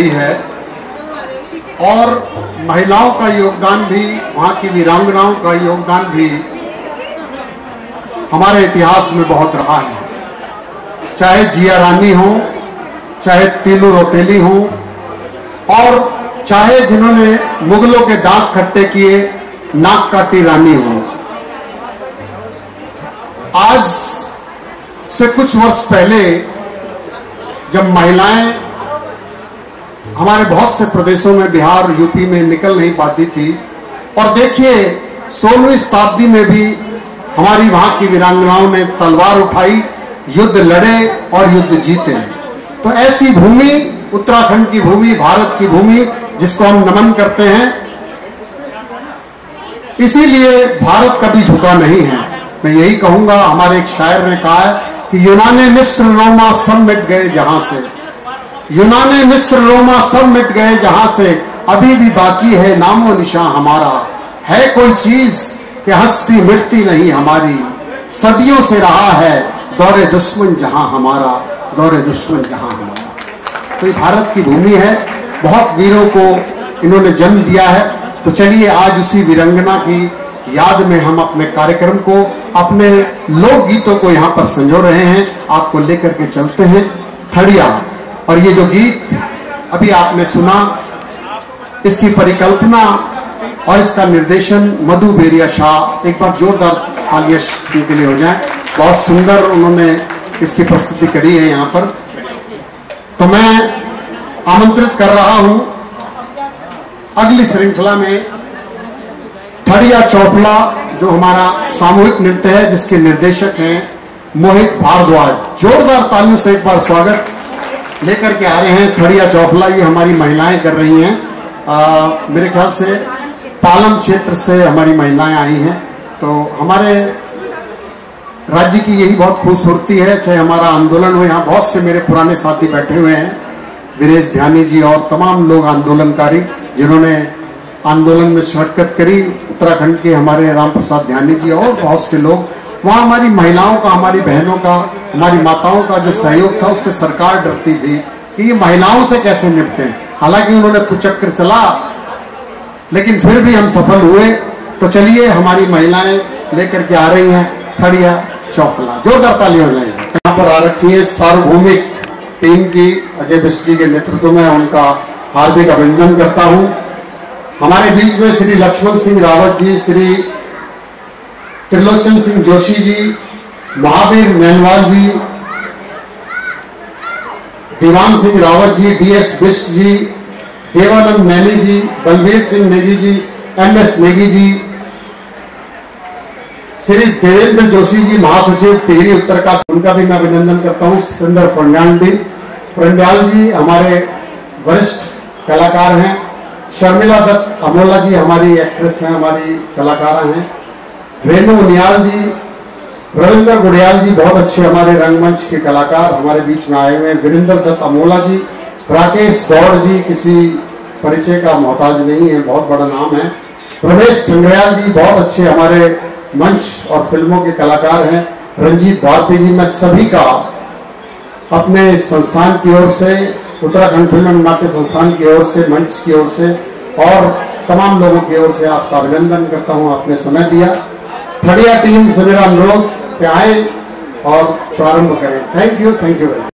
भी है। और महिलाओं का योगदान भी, वहाँ की वीरांगनाओं का योगदान भी हमारे इतिहास में बहुत रहा है। चाहे जिया रानी हो, चाहे तीनू रोतेली हो, और चाहे जिन्होंने मुगलों के दांत खट्टे किए नाक काटी रानी हो। आज से कुछ वर्ष पहले जब महिलाएँ हमारे बहुत से प्रदेशों में, बिहार, यूपी में निकल नहीं पाती थी। और देखिए, सोलहवीं शताब्दी में भी हमारी वहाँ की वीरांगनाओं ने तलवार उठाई, युद्ध लड़े और युद्ध जीते। तो ऐसी भूमि, उत्तराखंड की भूमि, भारत की भूमि, जिसको हम नमन करते हैं, इसीलिए भारत कभी झुका नहीं है। मैं यही कहूँगा, हमारे एक शायर ने कहा है कि, यूनानी मिस्र रोमा सब मिट गए जहाँ से। यूनानी मिस्र रोमा सब मिट गए जहाँ से अभी भी बाकी है नामो निशा हमारा। है कोई चीज़ कि हस्ती मिटती नहीं हमारी। सदियों से रहा है दौरे दुश्मन जहाँ हमारा, दौरे दुश्मन जहाँ हमारा। तो ये भारत की भूमि है। बहुत वीरों को इन्होंने जन्म दिया है। तो चलिए आज उसी वीरंगना की याद में हम अपने कार्यक्रम को, अपने लोक गीतों को यहाँ पर संजो रहे हैं। आपको लेकर के चलते हैं। थड़िया। और ये जो गीत अभी आपने सुना, इसकी परिकल्पना और इसका निर्देशन मधु बेरिया शाह, एक बार जोरदार तालियाँ के लिए हो जाए। बहुत सुंदर उन्होंने इसकी प्रस्तुति करी है यहाँ पर। तो मैं आमंत्रित कर रहा हूँ, अगली श्रृंखला में थड़िया चौपला जो हमारा सामूहिक नृत्य है, जिसके निर्देशक हैं मोहित भारद्वाज। जोरदार तालियों से एक बार स्वागत। लेकर के आ रहे हैं थड़िया चौफला ये हमारी महिलाएँ कर रही हैं। आ, मेरे ख्याल से पालम क्षेत्र से हमारी महिलाएँ आई हैं। तो हमारे राज्य की यही बहुत खूबसूरती है चाहे हमारा आंदोलन हो यहाँ बहुत से मेरे पुराने साथी बैठे हुए हैं दिनेश ध्यानी जी और तमाम लोग आंदोलनकारी जिन्होंने आंदोलन में शिरकत करी। उत्तराखंड के हमारे राम प्रसाद ध्यानी जी और बहुत से लोग। वहाँ हमारी महिलाओं का हमारी बहनों का हमारी माताओं का जो सहयोग था, उससे सरकार डरती थी कि ये महिलाओं से कैसे निपटे। हालाँकि उन्होंने कुचक्र चला, लेकिन फिर भी हम सफल हुए। तो चलिए, हमारी महिलाएँ लेकर के आ रही हैं, थड़िया, चौफला। जोरदार ताली हो जाएगी यहाँ पर आ रखी है सार्वभौमिक टीम की। अजय बिस्ट जी के नेतृत्व में उनका हार्दिक अभिनंदन करता हूँ। हमारे बीच में Shri Laxman Singh Rawat ji, Shri Trilochan Singh Joshi ji Mahavir Manwal ji, Diwan Singh Rawat ji, D S Bisht ji, Devanand Maini ji, Balbir Singh Negi ji, M S Negi ji, Shri Devendra Joshi ji, महासचिव, टिहरी उत्तरकाशी, उनका भी मैं अभिनंदन करता हूँ। सतेंद्र जी, फंडाल जी हमारे वरिष्ठ कलाकार हैं। शर्मिला दत्त अमोला जी हमारी एक्ट्रेस हैं, हमारी कलाकार हैं। रेणु उनियाल जी रविंद्र गुड़ियाल जी बहुत अच्छे हमारे रंगमंच के कलाकार हमारे बीच में आए हुए हैं। वीरेंद्र दत्त अमोला जी, राकेश गौड़ जी, किसी परिचय का मोहताज नहीं है, बहुत बड़ा नाम है। प्रवेश टंगरियाल जी बहुत अच्छे हमारे मंच और फ़िल्मों के कलाकार हैं। रंजीत भारती जी, मैं सभी का अपने संस्थान की ओर से, उत्तराखंड फ़िल्म एंड नाट्य संस्थान की ओर से, मंच की ओर से और तमाम लोगों की ओर से आपका अभिनंदन करता हूँ, आपने समय दिया। थड़िया टीम से मेरा अनुरोध कि आए और प्रारंभ करें। Thank you thank you very